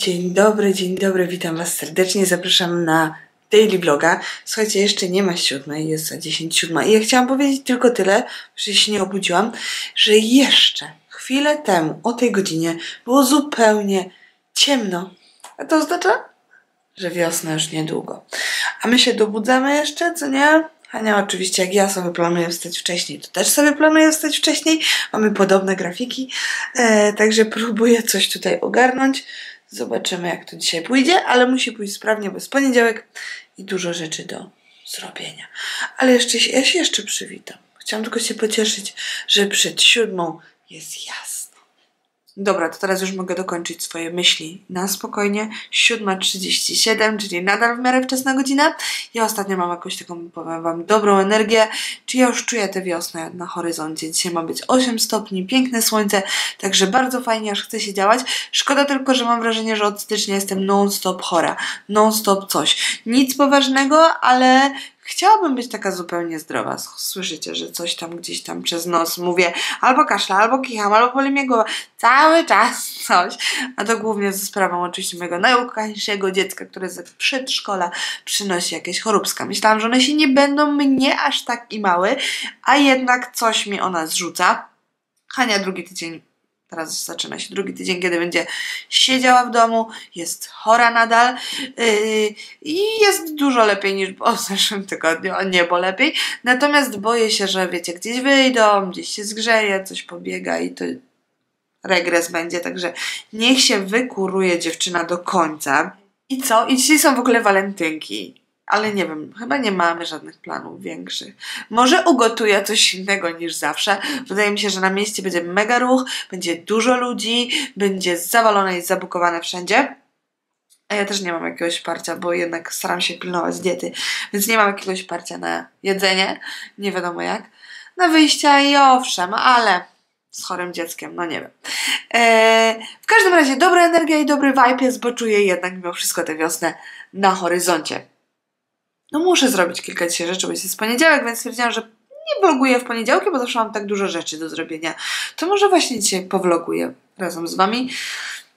Dzień dobry, dzień dobry, witam Was serdecznie, zapraszam na daily vloga. Słuchajcie, jeszcze nie ma siódmej, jest za 10 siódma i ja chciałam powiedzieć tylko tyle, że się nie obudziłam, że jeszcze chwilę temu, o tej godzinie, było zupełnie ciemno. A to oznacza, że wiosna już niedługo. A my się dobudzamy jeszcze, co nie? Hania oczywiście, jak ja sobie planuję wstać wcześniej, to też sobie planuję wstać wcześniej. Mamy podobne grafiki, e, także próbuję coś tutaj ogarnąć. Zobaczymy, jak to dzisiaj pójdzie, ale musi pójść sprawnie, bo jest poniedziałek i dużo rzeczy do zrobienia. Ale jeszcze, ja się jeszcze przywitam. Chciałam tylko się pocieszyć, że przed siódmą jest jasno. Dobra, to teraz już mogę dokończyć swoje myśli na spokojnie. 7.37, czyli nadal w miarę wczesna godzina. Ja ostatnio mam jakąś taką, powiem Wam, dobrą energię. Czy ja już czuję tę wiosnę na horyzoncie. Dzisiaj ma być 8 stopni, piękne słońce, także bardzo fajnie, aż chce się działać. Szkoda tylko, że mam wrażenie, że od stycznia jestem non-stop chora. Non-stop coś. Nic poważnego, ale chciałabym być taka zupełnie zdrowa. Słyszycie, że coś tam gdzieś tam przez nos mówię, albo kaszla, albo kicham, albo boli mnie głowa. Cały czas coś. A to głównie ze sprawą oczywiście mojego najukochańszego dziecka, które z przedszkola przynosi jakieś choróbska. Myślałam, że one się nie będą mnie aż tak i mały, a jednak coś mi ona zrzuca. Hania drugi tydzień Teraz zaczyna się drugi tydzień, kiedy będzie siedziała w domu, jest chora nadal yy, i jest dużo lepiej niż w zeszłym tygodniu, a niebo lepiej. Natomiast boję się, że wiecie, gdzieś wyjdą, gdzieś się zgrzeje, coś pobiega i to regres będzie, także niech się wykuruje dziewczyna do końca. I co? I dzisiaj są w ogóle walentynki ale nie wiem, chyba nie mamy żadnych planów większych. Może ugotuję coś innego niż zawsze. Wydaje mi się, że na mieście będzie mega ruch, będzie dużo ludzi, będzie zawalone i zabukowane wszędzie. A ja też nie mam jakiegoś parcia, bo jednak staram się pilnować diety, więc nie mam jakiegoś parcia na jedzenie, nie wiadomo jak. Na wyjścia i owszem, ale z chorym dzieckiem, no nie wiem. Eee, w każdym razie dobra energia i dobry vibe jest, bo czuję jednak mimo wszystko tę wiosnę na horyzoncie no muszę zrobić kilka dzisiaj rzeczy, bo jest poniedziałek, więc stwierdziłam, że nie vloguję w poniedziałki, bo zawsze mam tak dużo rzeczy do zrobienia. To może właśnie dzisiaj powloguję razem z Wami.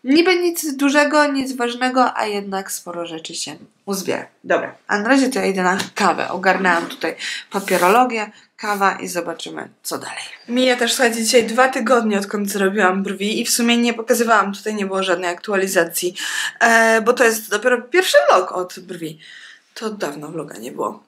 Niby nic dużego, nic ważnego, a jednak sporo rzeczy się uzbiera. Dobra, a na razie to ja idę na kawę. Ogarnęłam tutaj papierologię, kawa i zobaczymy, co dalej. Mija też, słuchajcie, dzisiaj dwa tygodnie, odkąd zrobiłam brwi i w sumie nie pokazywałam, tutaj nie było żadnej aktualizacji, e, bo to jest dopiero pierwszy vlog od brwi to dawno vloga nie było.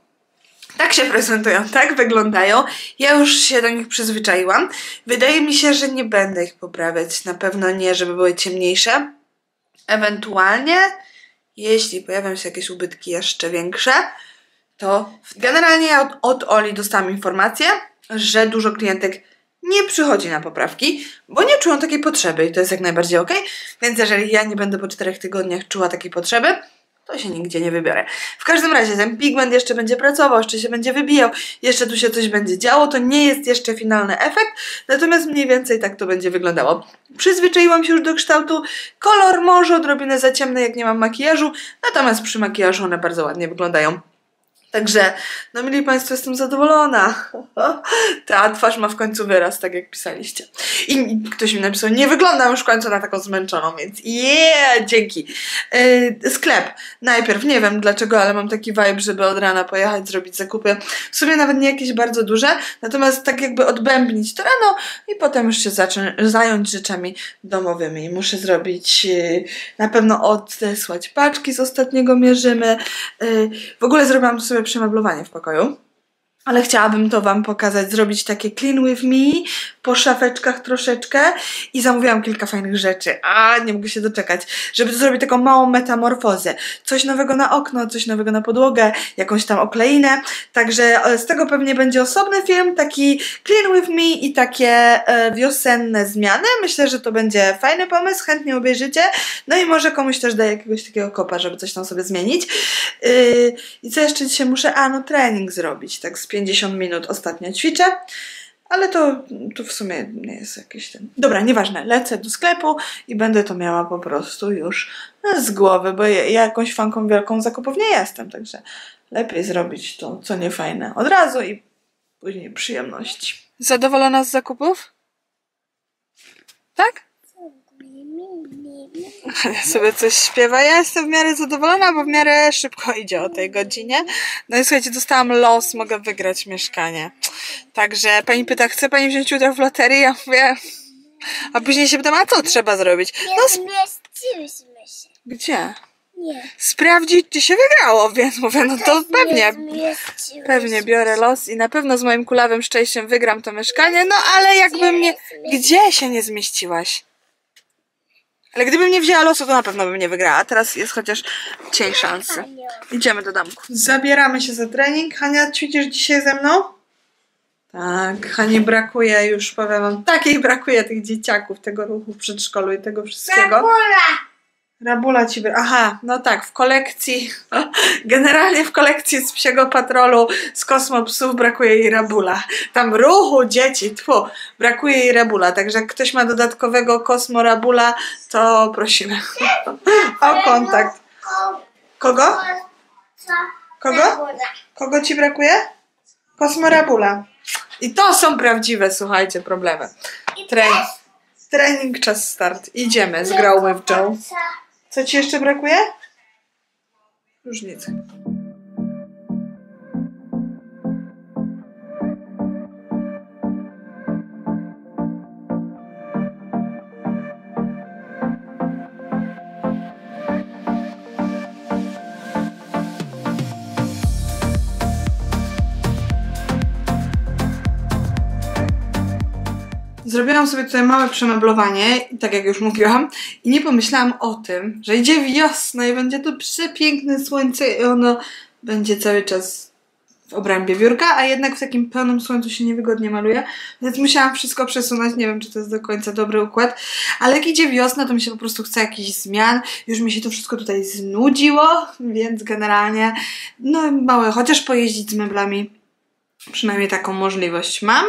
Tak się prezentują, tak wyglądają. Ja już się do nich przyzwyczaiłam. Wydaje mi się, że nie będę ich poprawiać. Na pewno nie, żeby były ciemniejsze. Ewentualnie, jeśli pojawią się jakieś ubytki jeszcze większe, to generalnie ja od, od Oli dostałam informację, że dużo klientek nie przychodzi na poprawki, bo nie czują takiej potrzeby i to jest jak najbardziej ok. Więc jeżeli ja nie będę po czterech tygodniach czuła takiej potrzeby, to się nigdzie nie wybiorę. W każdym razie ten pigment jeszcze będzie pracował, jeszcze się będzie wybijał, jeszcze tu się coś będzie działo, to nie jest jeszcze finalny efekt, natomiast mniej więcej tak to będzie wyglądało. Przyzwyczaiłam się już do kształtu, kolor może odrobinę za ciemny jak nie mam makijażu, natomiast przy makijażu one bardzo ładnie wyglądają. Także, no mieli Państwo, jestem zadowolona. Ta twarz ma w końcu wyraz, tak jak pisaliście. I ktoś mi napisał, nie wyglądam już w końcu na taką zmęczoną, więc yeah, dzięki. Yy, sklep. Najpierw, nie wiem dlaczego, ale mam taki vibe, żeby od rana pojechać, zrobić zakupy. W sumie nawet nie jakieś bardzo duże, natomiast tak jakby odbębnić to rano i potem już się zacząć, zająć rzeczami domowymi. Muszę zrobić, yy, na pewno odesłać paczki z ostatniego mierzymy. Yy, w ogóle zrobiłam sobie przemeblowanie w pokoju. Ale chciałabym to Wam pokazać, zrobić takie clean with me, po szafeczkach troszeczkę i zamówiłam kilka fajnych rzeczy. A, nie mogę się doczekać, żeby zrobić taką małą metamorfozę. Coś nowego na okno, coś nowego na podłogę, jakąś tam okleinę. Także e, z tego pewnie będzie osobny film, taki clean with me i takie e, wiosenne zmiany. Myślę, że to będzie fajny pomysł, chętnie obejrzycie. No i może komuś też daję jakiegoś takiego kopa, żeby coś tam sobie zmienić. Yy, I co jeszcze dzisiaj muszę? A, no trening zrobić, tak z 50 minut ostatnio ćwiczę. Ale to, to w sumie nie jest jakieś ten. Dobra, nieważne. Lecę do sklepu i będę to miała po prostu już z głowy, bo ja, ja jakąś fanką wielką zakupów nie jestem, także lepiej zrobić to, co nie fajne od razu i później przyjemności. Zadowolona z zakupów? Tak? Sobie coś śpiewa. Ja jestem w miarę zadowolona, bo w miarę szybko idzie o tej godzinie. No i słuchajcie, dostałam los, mogę wygrać mieszkanie. Także pani pyta, chce pani wziąć udział w loterii? Ja mówię... A później się pytam, a co trzeba zrobić? No, zmieściłyśmy się. gdzie? Nie. Sprawdzić, czy się wygrało, więc mówię, no to pewnie. Pewnie biorę los i na pewno z moim kulawym szczęściem wygram to mieszkanie, no ale jakbym nie... Gdzie się nie zmieściłaś? Ale gdybym nie wzięła losu, to na pewno bym nie wygrała. Teraz jest chociaż cień szansy. Idziemy do damku. Zabieramy się za trening. Hania, ćwiczysz dzisiaj ze mną? Tak, Hani brakuje już, powiem wam, takiej brakuje tych dzieciaków, tego ruchu w przedszkolu i tego wszystkiego. Rabula ci bra... Aha, no tak, w kolekcji, generalnie w kolekcji z psiego patrolu z kosmopsów brakuje jej rabula. Tam ruchu dzieci, tfu, brakuje jej rabula, także jak ktoś ma dodatkowego kosmo rabula, to prosimy o kontakt. Kogo? Kogo? Kogo ci brakuje? Kosmo rabula. I to są prawdziwe, słuchajcie, problemy. Trening. Trening, czas start. Idziemy z grą w Joe. Co ci jeszcze brakuje? Już nic. Zrobiłam sobie tutaj małe przemeblowanie, tak jak już mówiłam, i nie pomyślałam o tym, że idzie wiosna i będzie to przepiękne słońce i ono będzie cały czas w obrębie biurka, a jednak w takim pełnym słońcu się niewygodnie maluje, więc musiałam wszystko przesunąć. Nie wiem, czy to jest do końca dobry układ, ale jak idzie wiosna, to mi się po prostu chce jakichś zmian. Już mi się to wszystko tutaj znudziło, więc generalnie, no małe, chociaż pojeździć z meblami. Przynajmniej taką możliwość mam.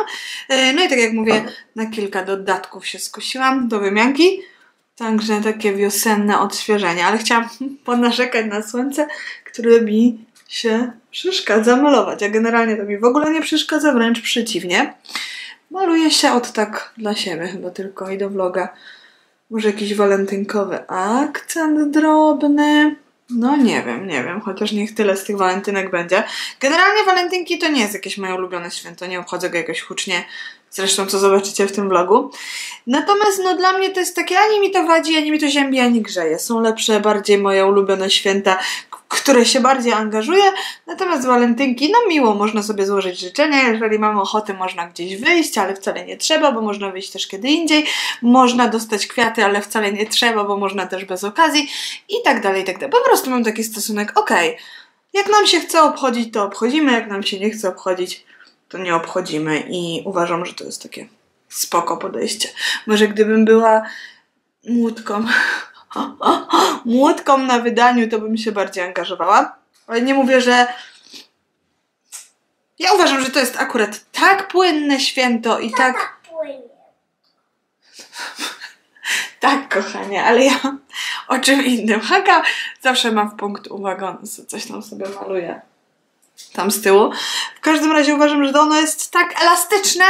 E, No i tak jak mówię, na kilka dodatków się skusiłam do wymianki. Także takie wiosenne odświeżenie, ale chciałam ponarzekać na słońce, które mi się przeszkadza malować. A generalnie to mi w ogóle nie przeszkadza, wręcz przeciwnie. Maluję się od tak dla siebie chyba tylko i do vloga. Może jakiś walentynkowy akcent drobny. No nie wiem, nie wiem, chociaż niech tyle z tych walentynek będzie. Generalnie walentynki to nie jest jakieś moje ulubione święto, nie obchodzę go jakoś hucznie. Zresztą co zobaczycie w tym vlogu. Natomiast no dla mnie to jest takie, ani mi to wadzi, ani mi to ziębi, ani grzeje. Są lepsze, bardziej moje ulubione święta, które się bardziej angażuję. Natomiast walentynki, no miło, można sobie złożyć życzenia. Jeżeli mamy ochotę, można gdzieś wyjść, ale wcale nie trzeba, bo można wyjść też kiedy indziej. Można dostać kwiaty, ale wcale nie trzeba, bo można też bez okazji. I tak dalej, i tak dalej. Po prostu mam taki stosunek, okej, jak nam się chce obchodzić, to obchodzimy, jak nam się nie chce obchodzić, to nie obchodzimy i uważam, że to jest takie spoko podejście. Może gdybym była młotką, młotką na wydaniu, to bym się bardziej angażowała. Ale nie mówię, że ja uważam, że to jest akurat tak płynne święto i tak Płynie. Tak, kochanie, ale ja o czym innym. Haka zawsze ma w punkt uwagę, coś tam sobie maluje. Tam z tyłu. W każdym razie uważam, że ono jest tak elastyczne,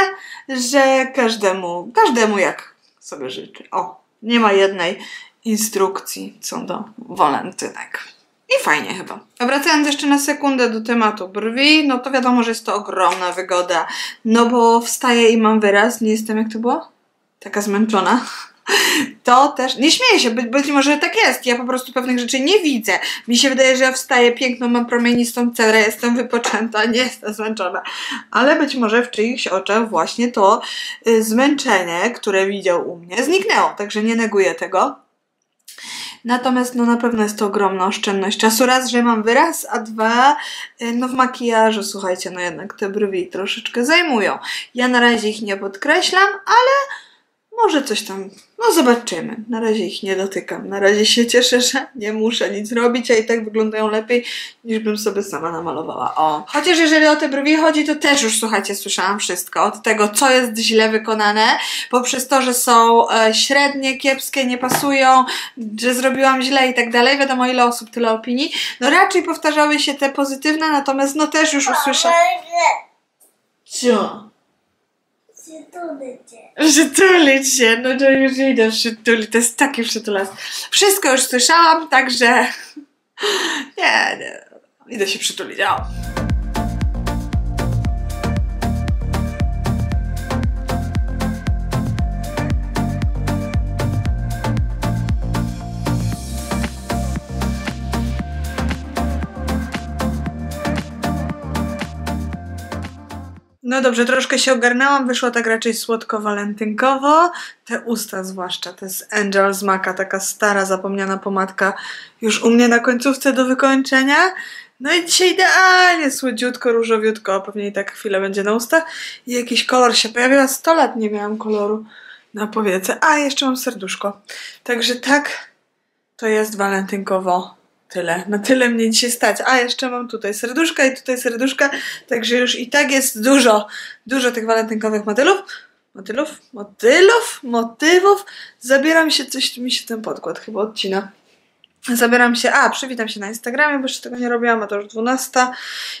że każdemu, każdemu jak sobie życzy. O, nie ma jednej instrukcji co do walentynek. I fajnie chyba. A wracając jeszcze na sekundę do tematu brwi, no to wiadomo, że jest to ogromna wygoda. No bo wstaję i mam wyraz, nie jestem jak to było? Taka zmęczona. To też, nie śmieję się, być, być może tak jest. Ja po prostu pewnych rzeczy nie widzę. Mi się wydaje, że ja wstaję piękną, mam promienistą cerę, jestem wypoczęta, nie jestem zmęczona. Ale być może w czyichś oczach właśnie to y, zmęczenie, które widział u mnie, zniknęło. Także nie neguję tego. Natomiast no na pewno jest to ogromna oszczędność czasu. Raz, że mam wyraz, a dwa, y, no w makijażu, słuchajcie, no jednak te brwi troszeczkę zajmują. Ja na razie ich nie podkreślam, ale może coś tam, no zobaczymy. Na razie ich nie dotykam. Na razie się cieszę, że nie muszę nic robić, a i tak wyglądają lepiej, niż bym sobie sama namalowała. O. Chociaż jeżeli o te brwi chodzi, to też już, słuchajcie, słyszałam wszystko. Od tego, co jest źle wykonane, poprzez to, że są e, średnie, kiepskie, nie pasują, że zrobiłam źle i tak dalej. Wiadomo, ile osób, tyle opinii. No raczej powtarzały się te pozytywne, natomiast no też już usłyszałam. Co? Przytulić się, no to już idę przytulić, to jest taki przytulas. Wszystko już słyszałam, także nie, nie, idę się przytulić, o. No dobrze, troszkę się ogarnęłam, wyszło tak raczej słodko-walentynkowo. Te usta zwłaszcza, to jest Angel z Maka, taka stara, zapomniana pomadka już u mnie na końcówce do wykończenia. No i dzisiaj idealnie słodziutko, różowiutko, pewnie i tak chwilę będzie na ustach. I jakiś kolor się pojawił, 100 lat nie miałam koloru na powiece. A, jeszcze mam serduszko. Także tak, to jest walentynkowo tyle. Na tyle mnie dzisiaj stać. A jeszcze mam tutaj serduszka i tutaj serduszka, także już i tak jest dużo, dużo tych walentynkowych motylów. Motylów? Motylów? Motywów? Zabieram się, coś mi się ten podkład chyba odcina. Zabieram się, a przywitam się na Instagramie, bo jeszcze tego nie robiłam, a to już 12.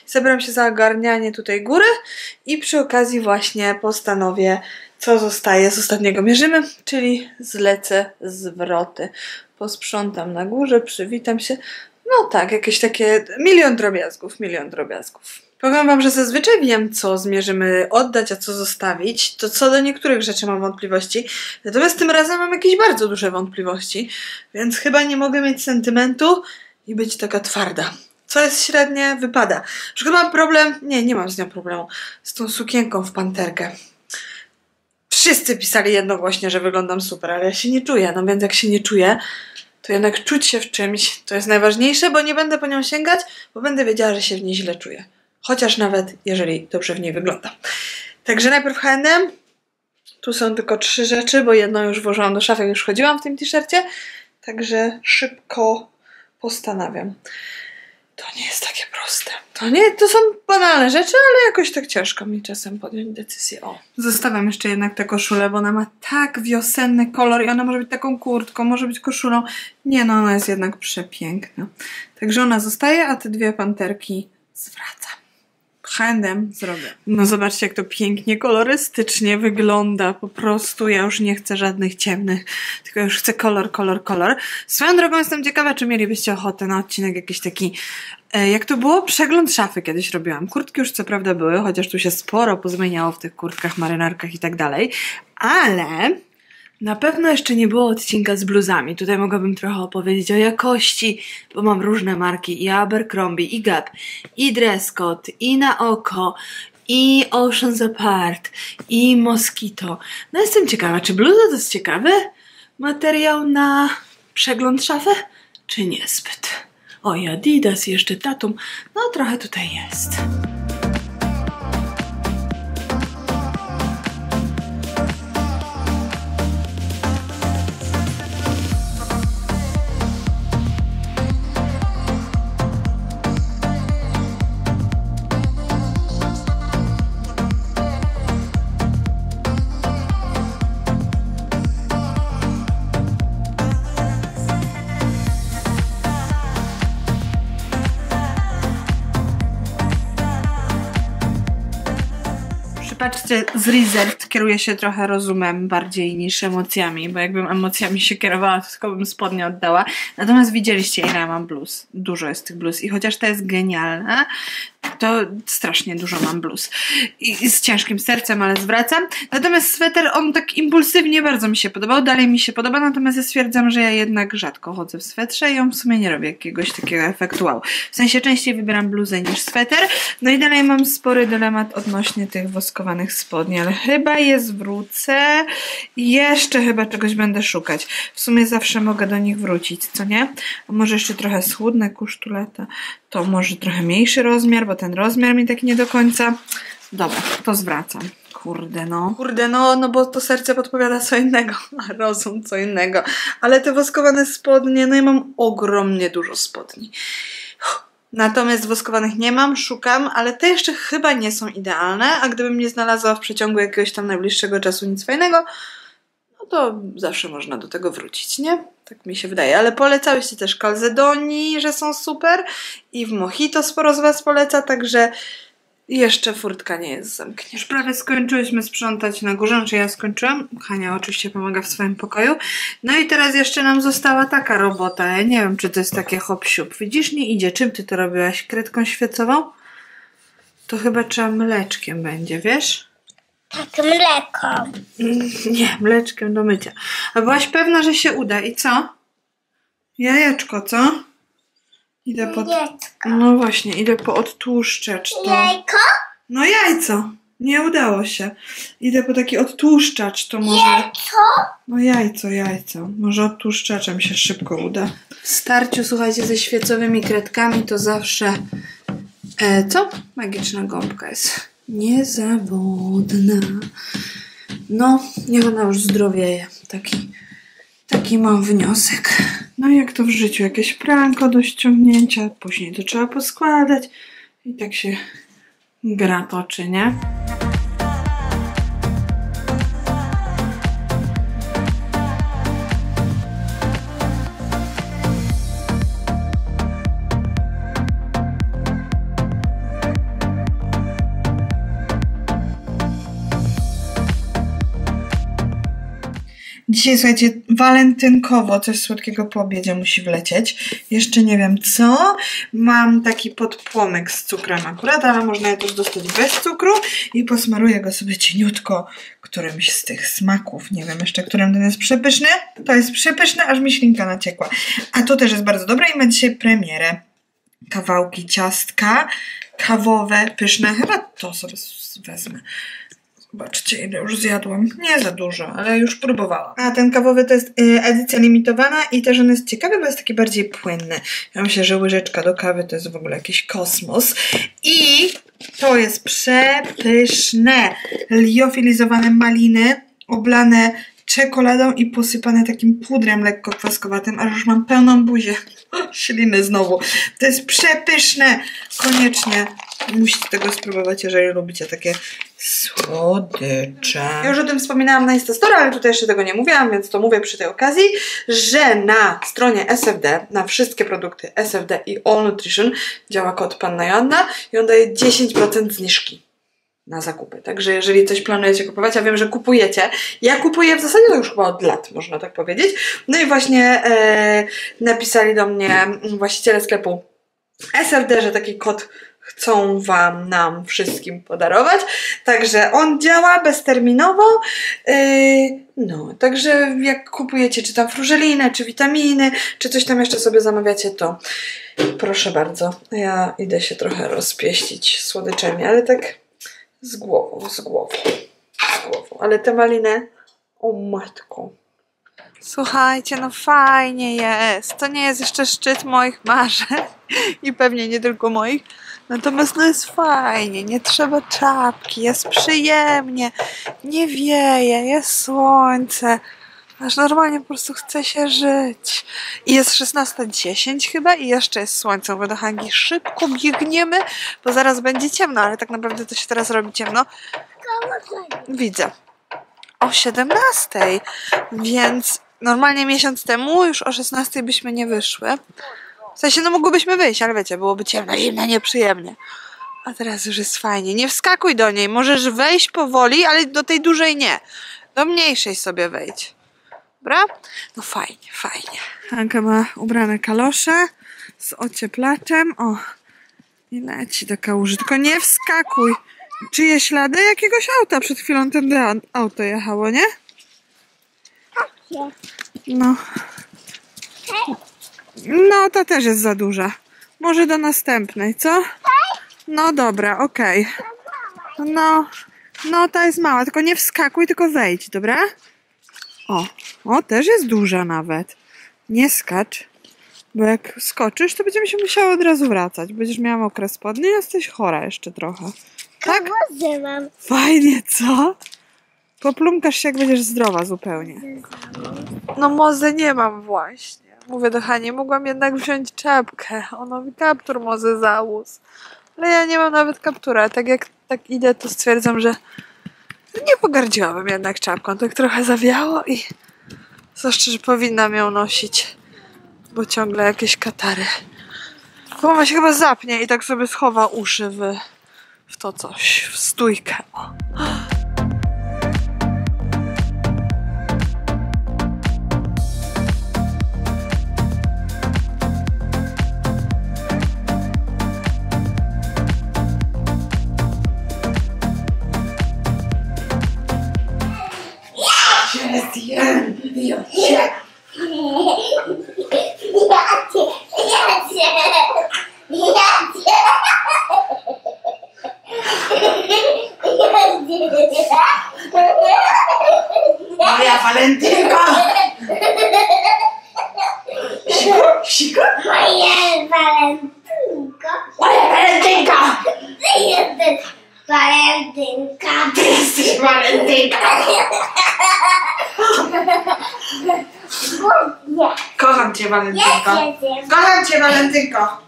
Zabieram się za ogarnianie tutaj góry i przy okazji właśnie postanowię, co zostaje z ostatniego mierzymy, czyli zlecę zwroty. Posprzątam na górze, przywitam się. No tak, jakieś takie milion drobiazgów, milion drobiazgów. Powiem Wam, że zazwyczaj wiem, co zmierzymy oddać, a co zostawić. To co do niektórych rzeczy mam wątpliwości. Natomiast tym razem mam jakieś bardzo duże wątpliwości, więc chyba nie mogę mieć sentymentu i być taka twarda. Co jest średnie, wypada. Że mam problem, nie, nie mam z nią problemu, z tą sukienką w panterkę. Wszyscy pisali jednogłośnie, że wyglądam super, ale ja się nie czuję. No więc jak się nie czuję, to jednak czuć się w czymś to jest najważniejsze, bo nie będę po nią sięgać, bo będę wiedziała, że się w niej źle czuję. Chociaż nawet jeżeli dobrze w niej wygląda. Także najpierw H&M. Tu są tylko trzy rzeczy, bo jedną już włożyłam do szafy, już chodziłam w tym t-shircie. Także szybko postanawiam. To nie jest takie proste. To nie, to są banalne rzeczy, ale jakoś tak ciężko mi czasem podjąć decyzję. O. Zostawiam jeszcze jednak tę koszulę, bo ona ma tak wiosenny kolor i ona może być taką kurtką, może być koszulą. Nie no, ona jest jednak przepiękna. Także ona zostaje, a te dwie panterki zwracam. Handem zrobię. No zobaczcie, jak to pięknie, kolorystycznie wygląda. Po prostu ja już nie chcę żadnych ciemnych, tylko już chcę kolor, kolor, kolor. Swoją drogą jestem ciekawa, czy mielibyście ochotę na odcinek jakiś taki e, jak to było? Przegląd szafy kiedyś robiłam. Kurtki już co prawda były, chociaż tu się sporo pozmieniało w tych kurtkach, marynarkach i tak dalej, ale na pewno jeszcze nie było odcinka z bluzami. Tutaj mogłabym trochę opowiedzieć o jakości, bo mam różne marki i Abercrombie, i Gap, i Dresscott, i Na Oko, i Oceans Apart, i Mosquito. No jestem ciekawa, czy bluza to jest ciekawy materiał na przegląd szafy, czy niezbyt? O, i Adidas, jeszcze Tatum. No trochę tutaj jest. Przypatrzcie, z Result kieruje się trochę rozumem bardziej niż emocjami, bo jakbym emocjami się kierowała, to tylko bym spodnie oddała. Natomiast widzieliście, ile ja mam bluz. Dużo jest tych bluz i chociaż ta jest genialna, to strasznie dużo mam bluz. I, z ciężkim sercem, ale zwracam. Natomiast sweter, on tak impulsywnie bardzo mi się podobał, dalej mi się podoba, natomiast ja stwierdzam, że ja jednak rzadko chodzę w swetrze i on w sumie nie robi jakiegoś takiego efektu wow. W sensie częściej wybieram bluzę niż sweter. No i dalej mam spory dylemat odnośnie tych woskowanych spodni, ale chyba je zwrócę i jeszcze chyba czegoś będę szukać. W sumie zawsze mogę do nich wrócić, co nie? A może jeszcze trochę schudnę kusztuleta, to może trochę mniejszy rozmiar, bo ten rozmiar mi tak nie do końca. Dobra, to zwracam. Kurde no. Kurde no, no bo to serce podpowiada co innego, a rozum co innego. Ale te woskowane spodnie, no ja mam ogromnie dużo spodni. Natomiast woskowanych nie mam, szukam, ale te jeszcze chyba nie są idealne, a gdybym nie znalazła w przeciągu jakiegoś tam najbliższego czasu nic fajnego, to zawsze można do tego wrócić, nie? Tak mi się wydaje. Ale polecałyście też Calzedoni, że są super i w Mojito sporo z Was poleca, także jeszcze furtka nie jest zamknięta. Już prawie skończyłyśmy sprzątać na górze, znaczy ja skończyłam. Hania oczywiście pomaga w swoim pokoju. No i teraz jeszcze nam została taka robota. Ja nie wiem, czy to jest takie hop siup. Widzisz, nie idzie. Czym ty to robiłaś? Kredką świecową? To chyba trzeba mleczkiem będzie, wiesz? Tak, mleko. Nie, mleczkiem do mycia. A byłaś pewna, że się uda. I co? Jajeczko, co? Idę po... Jajeczko. No właśnie, idę po odtłuszczacz to. Jajko? No jajco. Nie udało się. Idę po taki odtłuszczacz, to może... Co? No jajco, jajco. Może odtłuszczaczem się szybko uda. W starciu, słuchajcie, ze świecowymi kredkami to zawsze... E, co? Magiczna gąbka jest. Niezawodna. No, niech ona już zdrowieje. Taki, taki mam wniosek. No jak to w życiu, jakieś pranko do ściągnięcia, później to trzeba poskładać i tak się gra toczy, nie? Dzisiaj, słuchajcie, walentynkowo coś słodkiego po obiedzie musi wlecieć. Jeszcze nie wiem co. Mam taki podpłomyk z cukrem akurat, ale można je też dostać bez cukru i posmaruję go sobie cieniutko którymś z tych smaków. Nie wiem jeszcze, którym ten jest przepyszny. To jest przepyszne, aż mi ślinka naciekła. A to też jest bardzo dobre i ma dzisiaj premierę. Kawałki ciastka kawowe, pyszne. Chyba to sobie wezmę. Zobaczcie, ile już zjadłam. Nie za dużo, ale już próbowałam. A ten kawowy to jest y, edycja limitowana i też on jest ciekawy, bo jest taki bardziej płynny. Ja myślę, że łyżeczka do kawy to jest w ogóle jakiś kosmos. I to jest przepyszne. Liofilizowane maliny, oblane czekoladą i posypane takim pudrem lekko kwaskowatym, aż już mam pełną buzię. Śliny znowu. To jest przepyszne. Koniecznie musicie tego spróbować, jeżeli lubicie takie słodycze. Ja już o tym wspominałam na Instastory, ale tutaj jeszcze tego nie mówiłam, więc to mówię przy tej okazji, że na stronie SFD, na wszystkie produkty SFD i All Nutrition działa kod Panna Joanna i on daje 10% zniżki na zakupy. Także jeżeli coś planujecie kupować, ja wiem, że kupujecie. Ja kupuję w zasadzie już chyba od lat, można tak powiedzieć. No i właśnie e, napisali do mnie właściciele sklepu SFD, że taki kod chcą Wam, nam wszystkim podarować. Także on działa bezterminowo. Yy, no, także jak kupujecie czy tam frużelinę, czy witaminy, czy coś tam jeszcze sobie zamawiacie, to proszę bardzo. Ja idę się trochę rozpieścić słodyczami, ale tak z głową, z głową, z głową. Ale te maliny, o matko. Słuchajcie, no fajnie jest. To nie jest jeszcze szczyt moich marzeń i pewnie nie tylko moich. Natomiast no jest fajnie, nie trzeba czapki, jest przyjemnie, nie wieje, jest słońce. Aż normalnie po prostu chce się żyć. I jest 16.10 chyba i jeszcze jest słońce. Do Hangi, szybko biegniemy, bo zaraz będzie ciemno, ale tak naprawdę to się teraz robi ciemno. Widzę. O 17.00, więc normalnie miesiąc temu już o 16.00 byśmy nie wyszły. W sensie, no mogłybyśmy wyjść, ale wiecie, byłoby ciemno, zimno, nieprzyjemnie. A teraz już jest fajnie. Nie wskakuj do niej. Możesz wejść powoli, ale do tej dużej nie. Do mniejszej sobie wejdź. Dobra? No fajnie, fajnie. Hanka ma ubrane kalosze z ocieplaczem. O, i leci do kałuży. Tylko nie wskakuj. Czyje ślady jakiegoś auta przed chwilą tędy auto jechało, nie? No. No, ta też jest za duża. Może do następnej, co? No dobra, okej. No, no ta jest mała, tylko nie wskakuj, tylko wejdź, dobra? O, o, też jest duża nawet. Nie skacz, bo jak skoczysz, to będziemy się musiały od razu wracać. Będziesz miała mokre spodnie, jesteś chora jeszcze trochę. Tak? Mam. Fajnie, co? Poplumkasz się, jak będziesz zdrowa zupełnie. No mozy nie mam właśnie. Mówię do Hani, mogłam jednak wziąć czapkę. Ono mi kaptur mozy załóż. Ale ja nie mam nawet kaptura. Tak jak tak idę, to stwierdzam, że nie pogardziłabym jednak czapką. Tak trochę zawiało i zwłaszcza, że powinnam ją nosić. Bo ciągle jakieś katary. Bo się chyba zapnie i tak sobie schowa uszy w w to coś, w stójkę. O. Kocham cię, walentynko. Kocham cię, walentynko!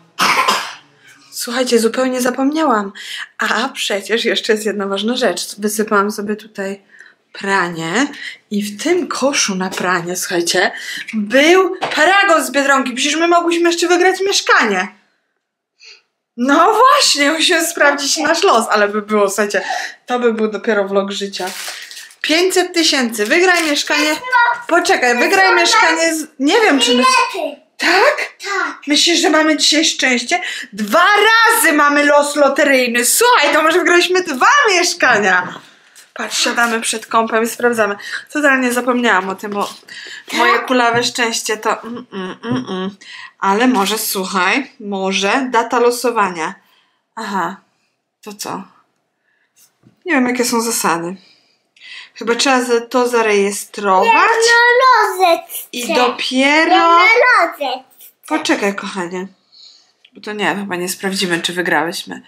Słuchajcie, zupełnie zapomniałam. A przecież jeszcze jest jedna ważna rzecz. Wysypałam sobie tutaj pranie i w tym koszu na pranie, słuchajcie, był paragon z Biedronki. Przecież my mogłyśmy jeszcze wygrać mieszkanie. No właśnie, musimy sprawdzić nasz los, ale by było, słuchajcie, to by był dopiero vlog życia. 500 tysięcy, wygraj mieszkanie. Poczekaj, wygraj mieszkanie z... Nie wiem, czy... Tak? Tak. Myślisz, że mamy dzisiaj szczęście? Dwa razy mamy los loteryjny. Słuchaj, to może wygraliśmy dwa mieszkania. Patrz, siadamy przed kąpem i sprawdzamy. Totalnie zapomniałam o tym, bo moje kulawe szczęście to... Mm, mm, mm, mm. Ale może, słuchaj, może data losowania. Aha, to co? Nie wiem, jakie są zasady. Chyba trzeba za- to zarejestrować Na i dopiero... Na. Poczekaj, kochanie. Bo to nie, chyba nie sprawdzimy, czy wygrałyśmy.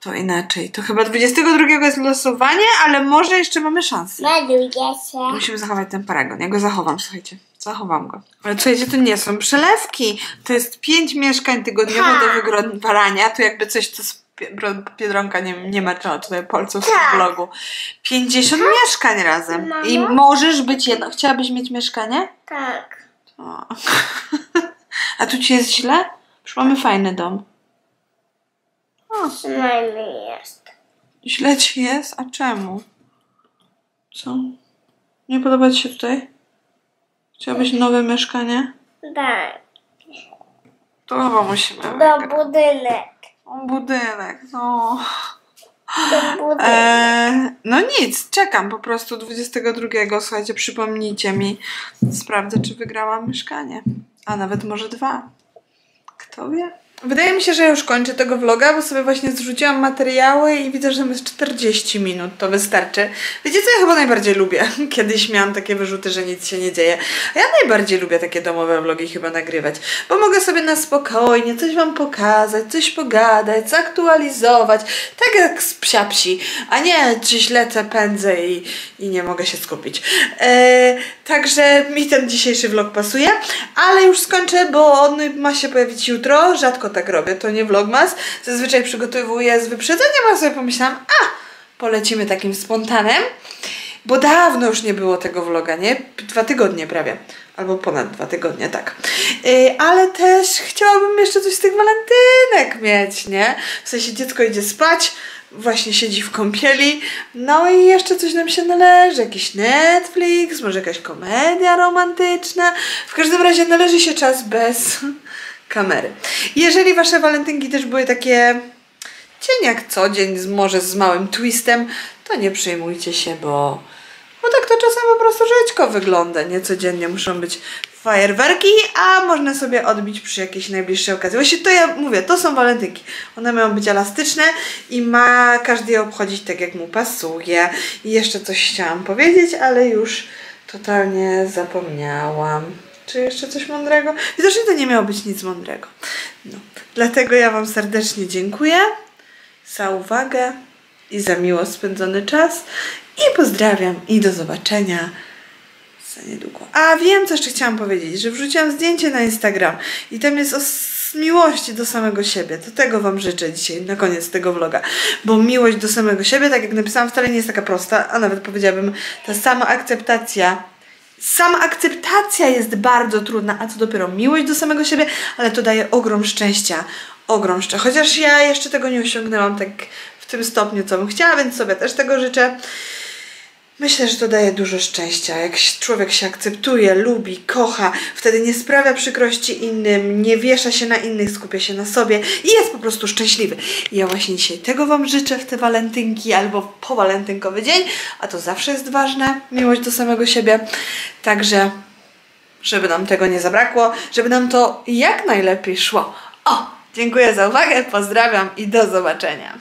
To inaczej. To chyba 22 jest losowanie, ale może jeszcze mamy szansę. Się. Musimy zachować ten paragon. Ja go zachowam, słuchajcie. Zachowam go. Ale słuchajcie, to nie są przelewki. To jest pięć mieszkań tygodniowo do wygrania. Tu jakby coś, Bro- Biedronka nie, nie ma czego tutaj polców w Tak. vlogu. 50 mieszkań razem. Mamo? I możesz być jedno. Chciałabyś mieć mieszkanie? Tak. O. A tu ci jest źle? Już mamy fajny dom. O, Przynajmniej jest. źle ci jest? A czemu? Co? Nie podoba ci się tutaj? Chciałabyś nowe mieszkanie? Tak. To chyba musimy. Do budynek. Budynek, no. Budynek. Eee, no nic, czekam po prostu 22. Słuchajcie, przypomnijcie mi. Sprawdzę, czy wygrałam mieszkanie. A nawet może dwa. Kto wie? Wydaje mi się, że już kończę tego vloga, bo sobie właśnie zrzuciłam materiały i widzę, że tam jest 40 minut, to wystarczy. Wiecie, co ja chyba najbardziej lubię? Kiedyś miałam takie wyrzuty, że nic się nie dzieje. A ja najbardziej lubię takie domowe vlogi chyba nagrywać, bo mogę sobie na spokojnie coś wam pokazać, coś pogadać, zaktualizować, tak jak z psia psi, a nie gdzieś lecę, pędzę i, i nie mogę się skupić. E, także mi ten dzisiejszy vlog pasuje, ale już skończę, bo on ma się pojawić jutro, rzadko tak robię, to nie vlogmas, zazwyczaj przygotowuję z wyprzedzeniem, a sobie pomyślałam, a polecimy takim spontanem, bo dawno już nie było tego vloga, nie? Dwa tygodnie prawie. Albo ponad dwa tygodnie, tak. Yy, ale też chciałabym jeszcze coś z tych walentynek mieć, nie? W sensie dziecko idzie spać, właśnie siedzi w kąpieli, no i jeszcze coś nam się należy, jakiś Netflix, może jakaś komedia romantyczna. W każdym razie należy się czas bez kamery. Jeżeli wasze walentynki też były takie dzień jak co dzień, może z małym twistem, to nie przejmujcie się, bo, bo tak to czasem po prostu żyćko wygląda. Nie codziennie muszą być fajerwerki, a można sobie odbić przy jakiejś najbliższej okazji. Właśnie to ja mówię, to są walentynki. One mają być elastyczne i ma każdy je obchodzić tak, jak mu pasuje. I jeszcze coś chciałam powiedzieć, ale już totalnie zapomniałam. Czy jeszcze coś mądrego? Widocznie to nie miało być nic mądrego. No. Dlatego ja Wam serdecznie dziękuję za uwagę i za miło spędzony czas. I pozdrawiam i do zobaczenia za niedługo. A wiem, co jeszcze chciałam powiedzieć, że wrzuciłam zdjęcie na Instagram i tam jest o miłości do samego siebie. To tego Wam życzę dzisiaj, na koniec tego vloga. Bo miłość do samego siebie, tak jak napisałam, wcale nie jest taka prosta, a nawet powiedziałabym, ta sama akceptacja Sama akceptacja jest bardzo trudna, a co dopiero miłość do samego siebie, ale to daje ogrom szczęścia. Ogrom szczęścia. Chociaż ja jeszcze tego nie osiągnęłam tak w tym stopniu, co bym chciała, więc sobie też tego życzę. Myślę, że to daje dużo szczęścia. Jak człowiek się akceptuje, lubi, kocha, wtedy nie sprawia przykrości innym, nie wiesza się na innych, skupia się na sobie i jest po prostu szczęśliwy. I ja właśnie dzisiaj tego Wam życzę w te walentynki albo po walentynkowy dzień, a to zawsze jest ważne, miłość do samego siebie. Także, żeby nam tego nie zabrakło, żeby nam to jak najlepiej szło. O, dziękuję za uwagę, pozdrawiam i do zobaczenia.